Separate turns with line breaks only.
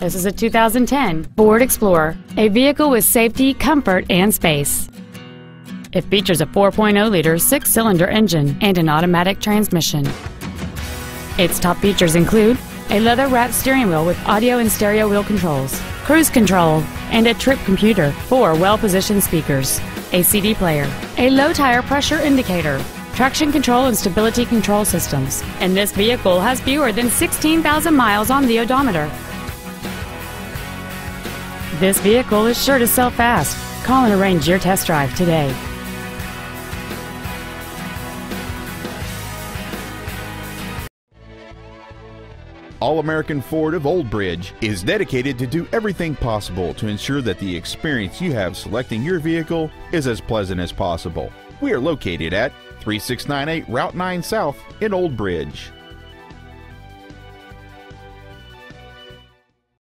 This is a 2010 Ford Explorer, a vehicle with safety, comfort, and space. It features a 4.0-liter six-cylinder engine and an automatic transmission. Its top features include a leather-wrapped steering wheel with audio and stereo wheel controls, cruise control, and a trip computer, four well-positioned speakers, a CD player, a low tire pressure indicator, traction control and stability control systems, and this vehicle has fewer than 16,000 miles on the odometer. This vehicle is sure to sell fast. Call and arrange your test drive today.
All American Ford of Old Bridge is dedicated to do everything possible to ensure that the experience you have selecting your vehicle is as pleasant as possible. We are located at 3698 Route 9 South in Old Bridge.